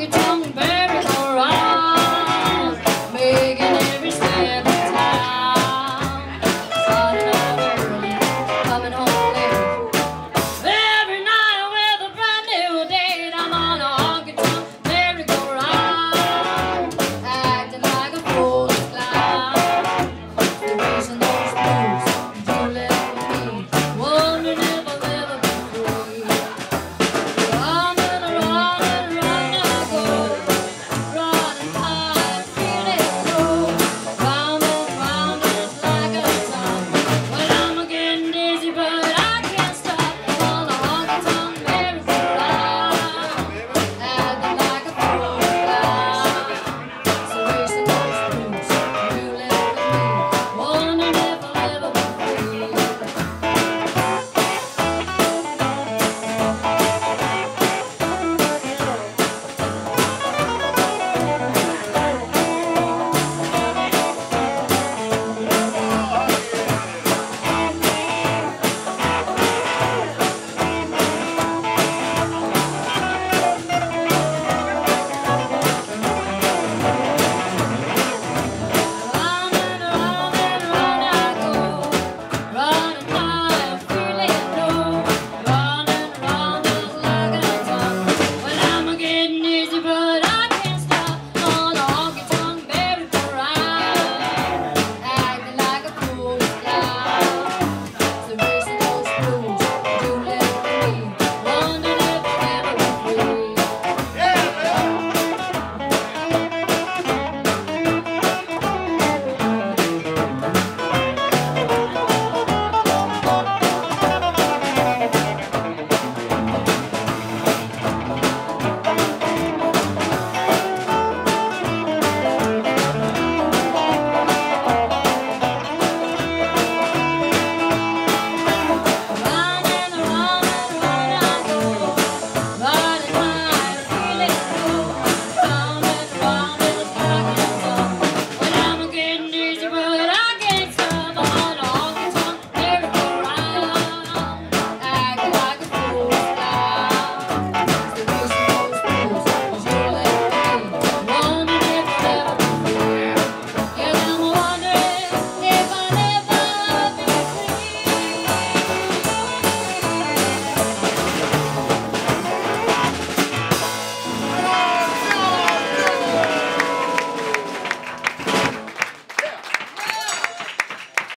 guitar.